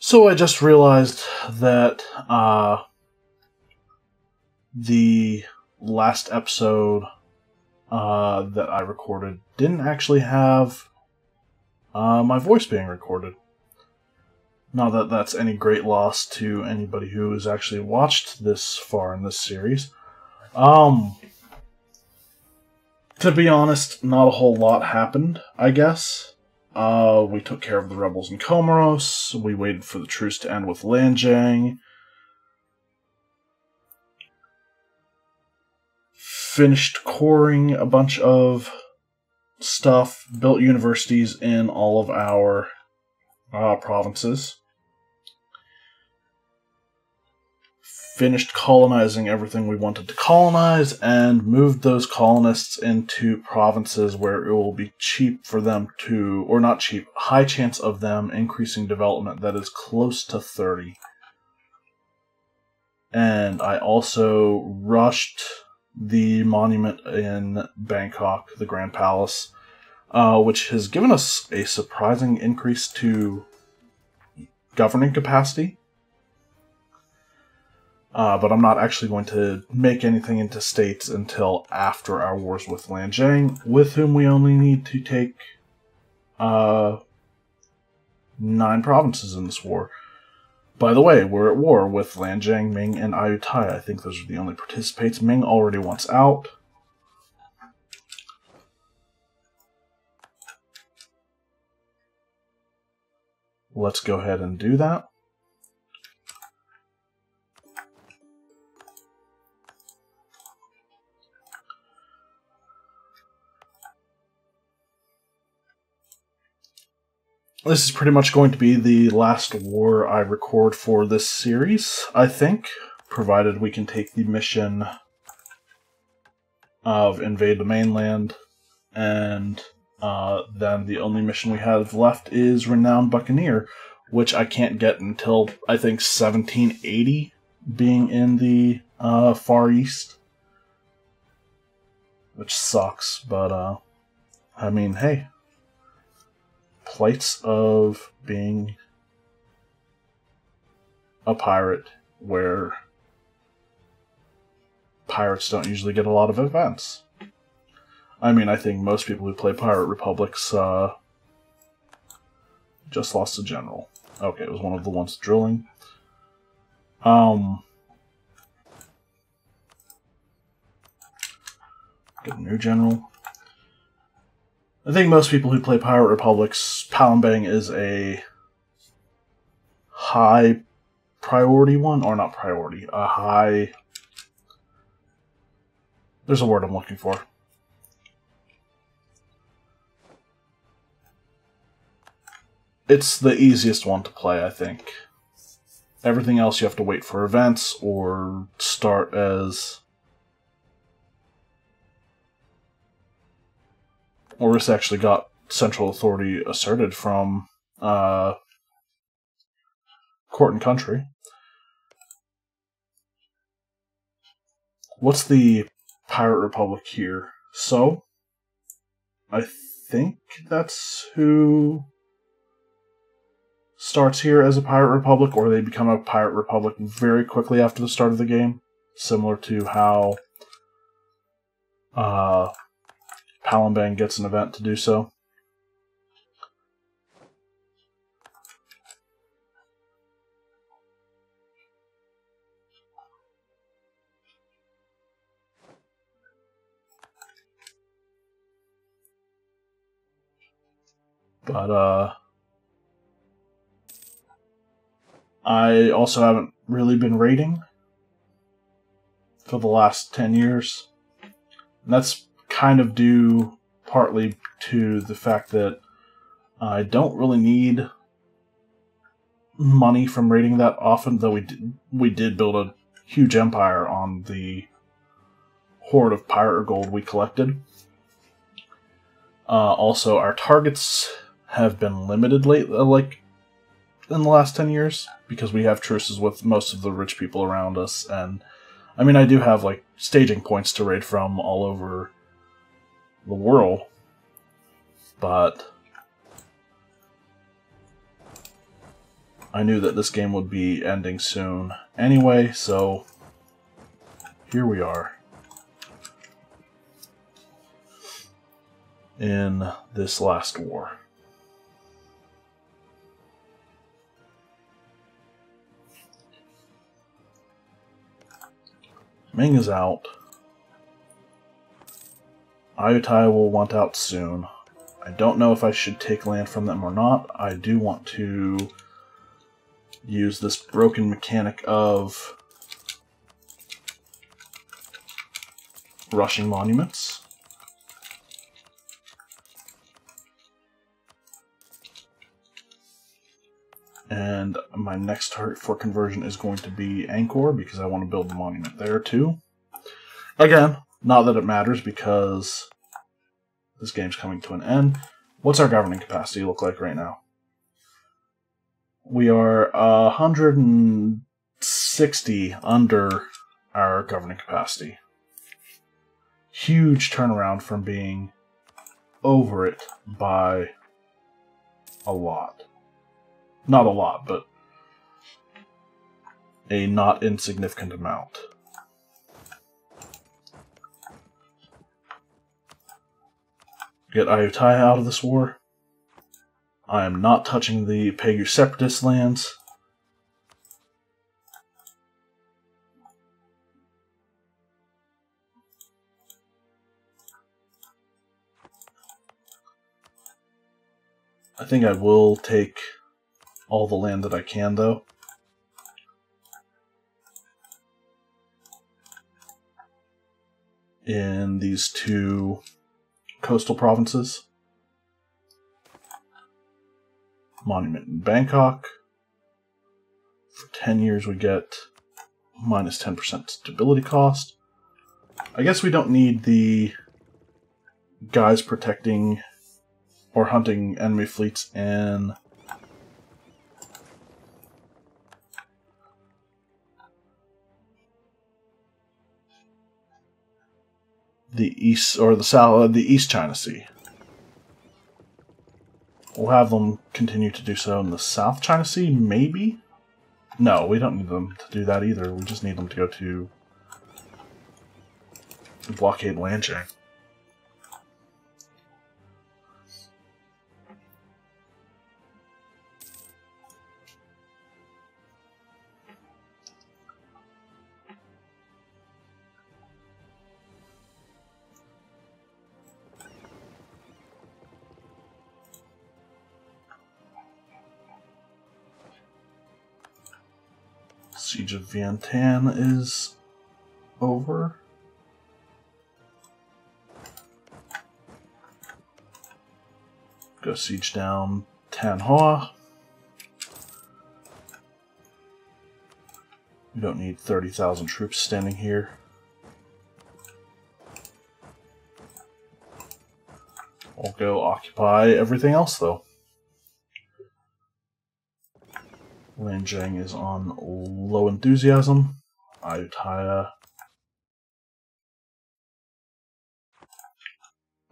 So I just realized that uh, the last episode uh, that I recorded didn't actually have uh, my voice being recorded. Not that that's any great loss to anybody who has actually watched this far in this series. Um, to be honest, not a whole lot happened, I guess. Uh, we took care of the rebels in Comoros. We waited for the truce to end with Lan Xang. Finished coring a bunch of stuff. Built universities in all of our uh, provinces. Finished colonizing everything we wanted to colonize and moved those colonists into provinces where it will be cheap for them to, or not cheap, high chance of them increasing development that is close to 30. And I also rushed the monument in Bangkok, the Grand Palace, uh, which has given us a surprising increase to governing capacity uh, but I'm not actually going to make anything into states until after our wars with Lan Xang, with whom we only need to take uh, nine provinces in this war. By the way, we're at war with Lan Xang, Ming, and Ayutthaya. I think those are the only participants. Ming already wants out. Let's go ahead and do that. This is pretty much going to be the last war I record for this series, I think, provided we can take the mission of invade the mainland, and uh, then the only mission we have left is Renowned Buccaneer, which I can't get until I think 1780, being in the uh, Far East, which sucks, but uh, I mean, hey, plights of being a pirate where pirates don't usually get a lot of events. I mean, I think most people who play Pirate Republics uh, just lost a general. Okay, it was one of the ones drilling. Um, get a new general. I think most people who play Pirate Republics, Palembang is a high priority one, or not priority, a high. There's a word I'm looking for. It's the easiest one to play, I think. Everything else you have to wait for events or start as Oris actually got central authority asserted from uh, court and country. What's the Pirate Republic here? So, I think that's who starts here as a Pirate Republic, or they become a Pirate Republic very quickly after the start of the game, similar to how uh, Palembang gets an event to do so. But, uh, I also haven't really been raiding for the last 10 years. And that's kind of due partly to the fact that I don't really need money from raiding that often, though we did, we did build a huge empire on the hoard of pirate gold we collected. Uh, also, our targets have been limited late, uh, like in the last ten years, because we have truces with most of the rich people around us, and I mean, I do have like staging points to raid from all over the world, but I knew that this game would be ending soon anyway, so here we are. In this last war. Ming is out. Ayutthaya will want out soon. I don't know if I should take land from them or not. I do want to use this broken mechanic of rushing monuments. And my next target for conversion is going to be Angkor because I want to build the monument there too. Again, not that it matters because this game's coming to an end. What's our governing capacity look like right now? We are 160 under our governing capacity. Huge turnaround from being over it by a lot. Not a lot, but a not insignificant amount. Get Ayutthaya out of this war. I am not touching the Pegu separatist lands. I think I will take all the land that I can, though. In these two coastal provinces. Monument in Bangkok. For 10 years, we get minus 10% stability cost. I guess we don't need the guys protecting or hunting enemy fleets in the east or the south, uh, the East China Sea. We'll have them continue to do so in the South China Sea, maybe. No, we don't need them to do that either. We just need them to go to blockade. Siege Vientiane is over. Go siege down Thanh Hoa. We don't need 30,000 troops standing here. We'll go occupy everything else, though. Lan Xang is on low enthusiasm. Ayutthaya.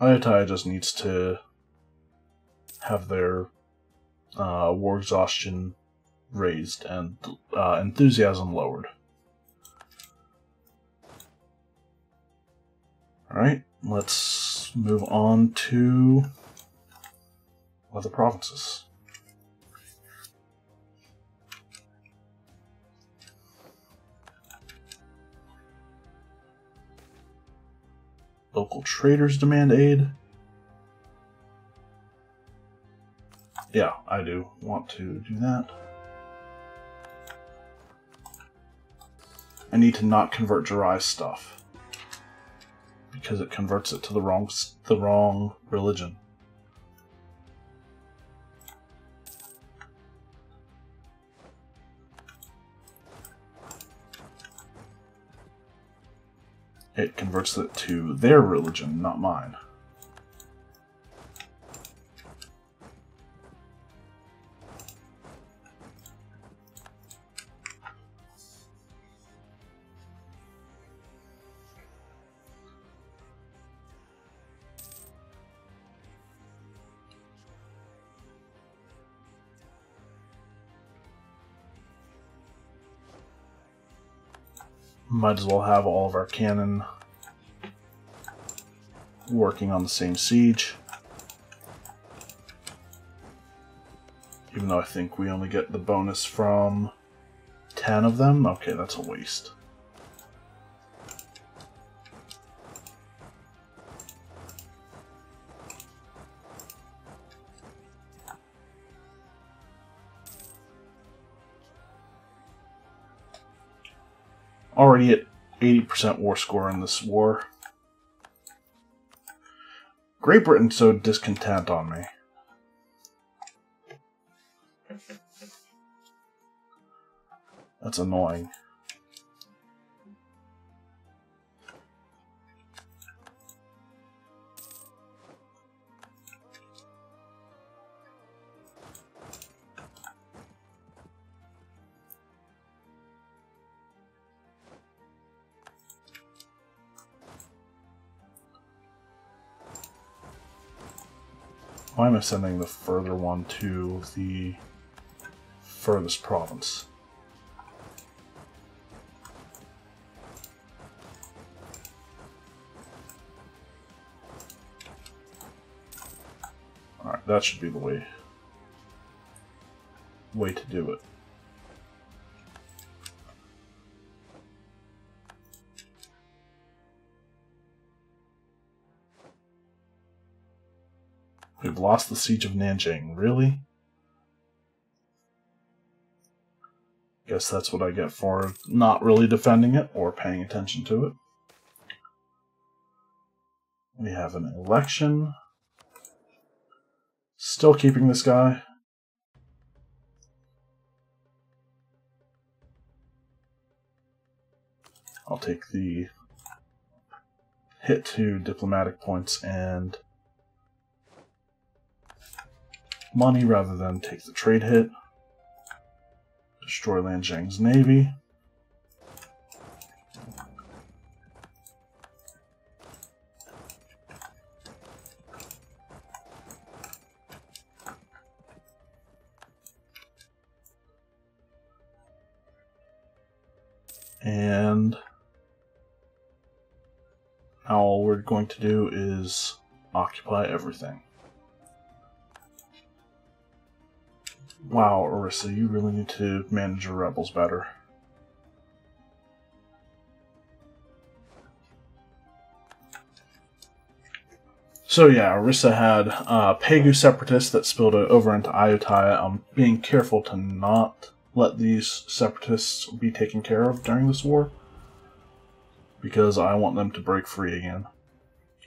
Ayutthaya just needs to have their uh, war exhaustion raised and uh, enthusiasm lowered. Alright, let's move on to other provinces. Local traders demand aid. Yeah, I do want to do that. I need to not convert Jiraiya's stuff because it converts it to the wrong the wrong religion. converts it to their religion, not mine. might as well have all of our cannon working on the same siege. Even though I think we only get the bonus from 10 of them. Okay, that's a waste. Already at 80% war score in this war. Great Britain sowed discontent on me. That's annoying. Why am I sending the further one to the furthest province? Alright, that should be the way way to do it. Lost the siege of Nanjing. Really? Guess that's what I get for not really defending it or paying attention to it. We have an election. Still keeping this guy. I'll take the hit to diplomatic points and money rather than take the trade hit. Destroy Lan Xang's navy. And now all we're going to do is occupy everything. Wow, Orissa, you really need to manage your rebels better. So yeah, Orissa had uh, Pegu separatists that spilled over into Ayutthaya. I'm being careful to not let these separatists be taken care of during this war because I want them to break free again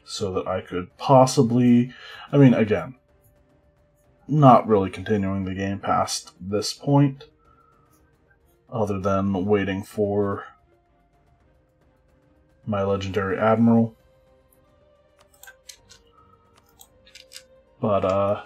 so that I could possibly I mean again not really continuing the game past this point, other than waiting for my legendary admiral. But, uh,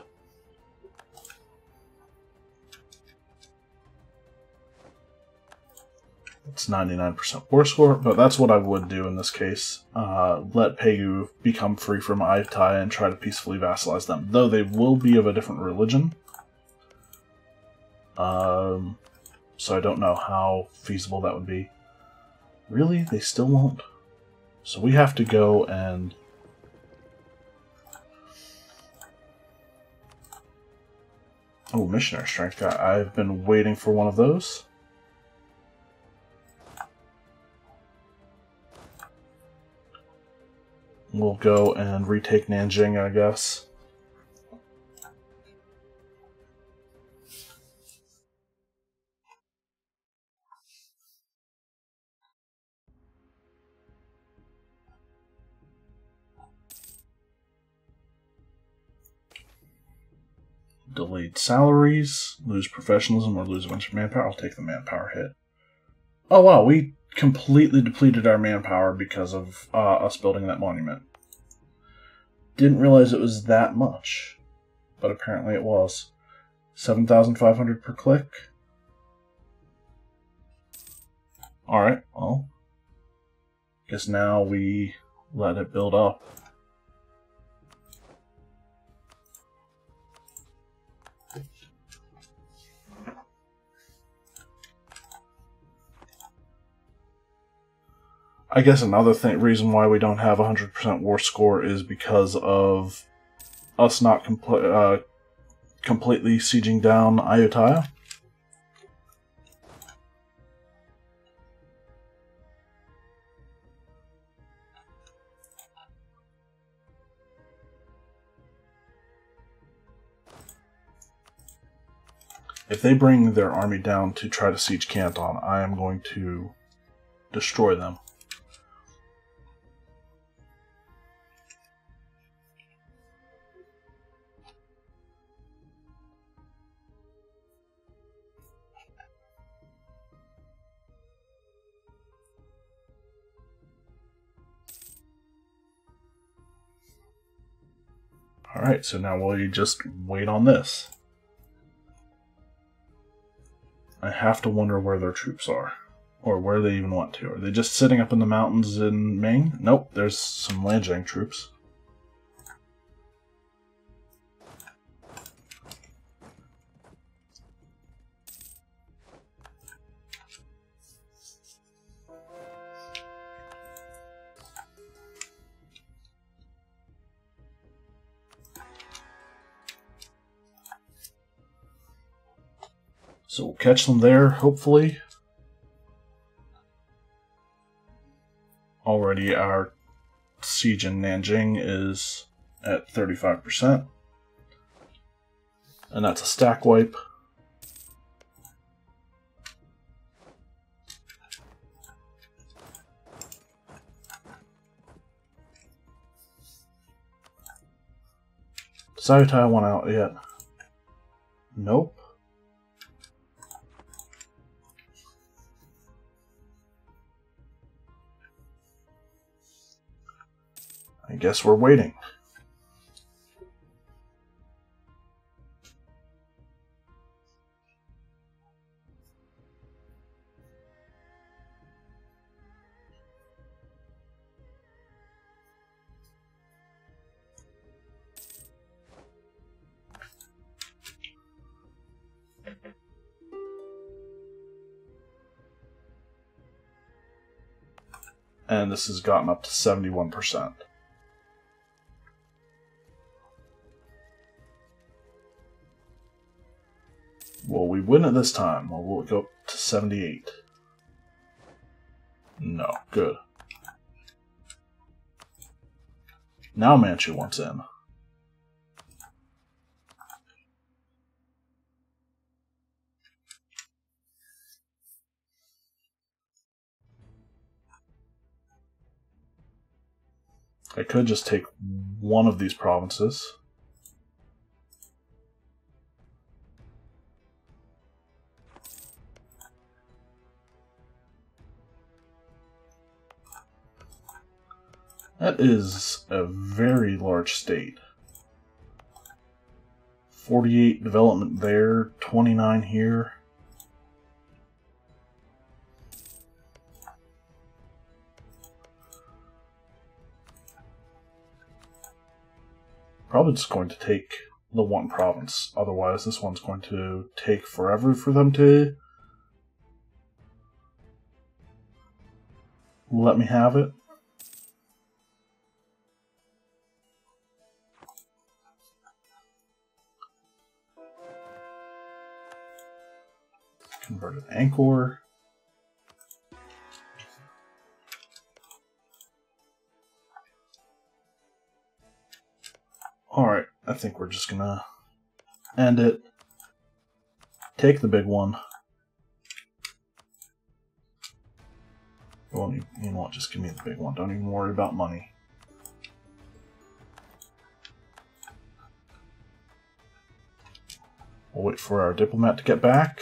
It's 99% war score, but that's what I would do in this case. Uh, let Pegu become free from Ayutthaya and try to peacefully vassalize them, though they will be of a different religion. Um, so I don't know how feasible that would be. Really? They still won't? So we have to go and... Oh, missionary strength. I've been waiting for one of those. We'll go and retake Nanjing, I guess. Delayed salaries, lose professionalism, or lose a bunch of manpower. I'll take the manpower hit. Oh wow, we completely depleted our manpower because of uh, us building that monument. Didn't realize it was that much, but apparently it was. 7,500 per click. Alright, well, guess now we let it build up. I guess another thing, reason why we don't have 100% war score is because of us not compl- uh, completely sieging down Ayutthaya. If they bring their army down to try to siege Canton, I am going to destroy them. Alright, so now we just wait on this. I have to wonder where their troops are. Or where they even want to. Are they just sitting up in the mountains in Ming? Nope, there's some Lan Xang troops. Catch them there, hopefully. Already our siege in Nanjing is at 35%. And that's a stack wipe. Ayutthaya want out yet? Nope. I guess we're waiting. And this has gotten up to 71%. Win it this time, or will it go up to 78? No, good. Now Manchu wants in. I could just take one of these provinces. Is a very large state. 48 development there, 29 here. Probably just going to take the one province. Otherwise, this one's going to take forever for them to let me have it. Converted Angkor. Alright, I think we're just gonna end it. Take the big one. Well, you, you know what, just give me the big one. Don't even worry about money. We'll wait for our diplomat to get back.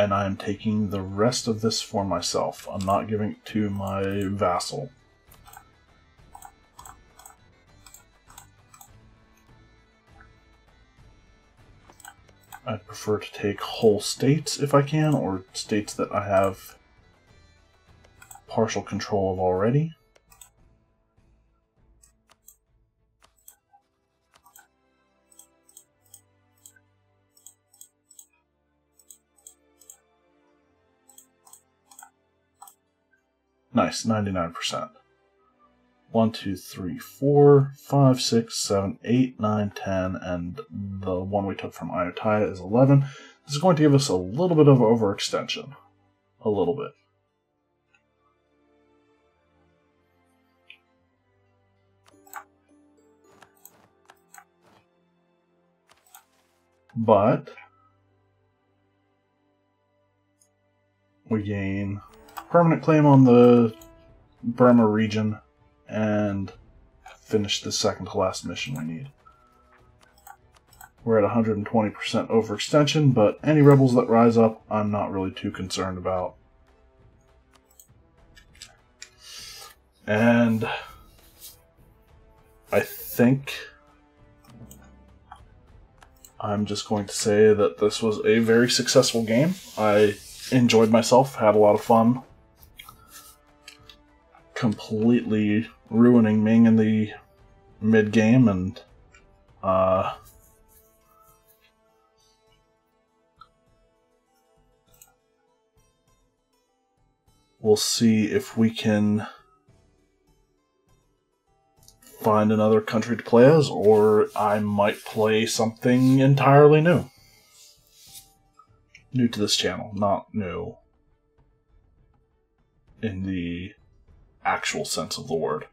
And I am taking the rest of this for myself. I'm not giving it to my vassal. I prefer to take whole states if I can, or states that I have partial control of already. Nice, 99%. 1, 2, 3, 4, 5, 6, 7, 8, 9, 10, and the one we took from Ayutthaya is 11. This is going to give us a little bit of overextension. A little bit. But we gain permanent claim on the Burma region and finish the second to last mission we need. We're at 120% overextension, but any rebels that rise up, I'm not really too concerned about. And I think I'm just going to say that this was a very successful game. I enjoyed myself, had a lot of fun. Completely ruining Ming in the mid game, and uh, we'll see if we can find another country to play as, or I might play something entirely new. New to this channel, not new in the actual sense of the word.